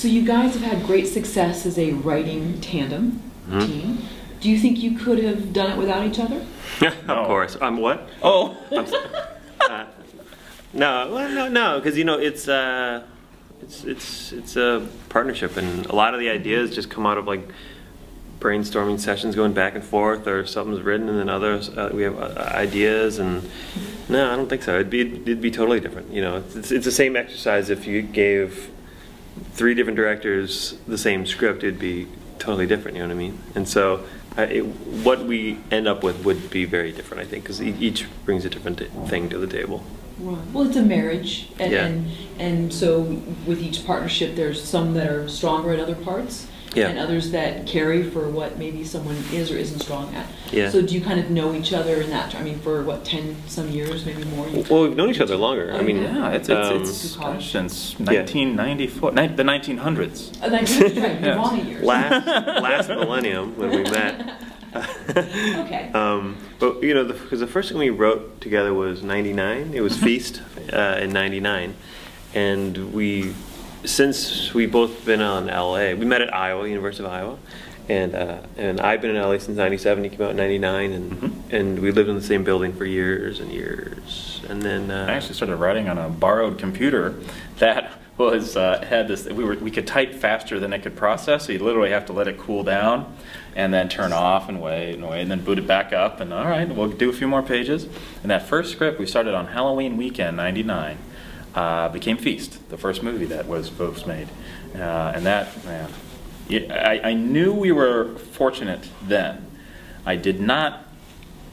So you guys have had great success as a writing tandem Mhm. team. Do you think you could have done it without each other? Yeah, of course. I'm what? Oh. I'm s- uh, no, well, no, no, because you know it's uh, it's it's it's a partnership, and a lot of the ideas just come out of like brainstorming sessions, going back and forth, or something's written, and then others uh, we have uh, ideas, and no, I don't think so. It'd be it'd be totally different. You know, it's it's the same exercise if you gave three different directors the same script, it'd be totally different. You know what I mean? And so, uh, it, what we end up with would be very different, I think, because each brings a different thing to the table. Well, it's a marriage, and, Yeah. and and so with each partnership, there's some that are stronger at other parts, Yeah. and others that carry for what maybe someone is or isn't strong at. Yeah. So do you kind of know each other in that? I mean, for what ten some years, maybe more. you- Well, we've known each other longer. I Oh, mean, Yeah, it's, um, it's, it's College. gosh, since 1994, ni- the 1900s. Uh, that's right, Yes. Nirvana years. last last millennium when we met. Okay. Um, but you know, because the, first thing we wrote together was '99. It was Feast uh, in '99, and we, since we both been on LA, we met at Iowa, University of Iowa, and uh, and I've been in LA since '97. He came out in '99, and Mhm. and we lived in the same building for years and years, and then uh, I actually started writing on a borrowed computer that was uh, had this. We were we could type faster than it could process. So you literally have to let it cool down, and then turn off and wait and wait, and then boot it back up. And all right, we'll do a few more pages. And that first script we started on Halloween weekend '99 uh, became Feast, the first movie that was folks made, uh, and that man. Yeah, I, I knew we were fortunate then. I did not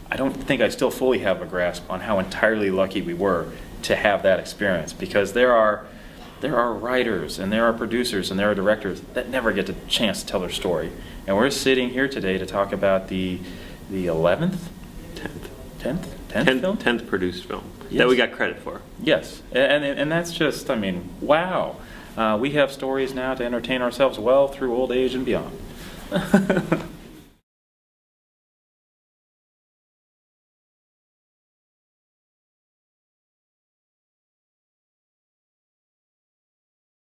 I don't think I still fully have a grasp on how entirely lucky we were to have that experience because there are there are writers and there are producers and there are directors that never get a chance to tell their story. And we're sitting here today to talk about the the 11th, tenth, 10th, 10th film? tenth, tenth produced film Yes. that we got credit for. Yes, and, and, and that's just, I mean, wow. Uh, we have stories now to entertain ourselves well through old age and beyond.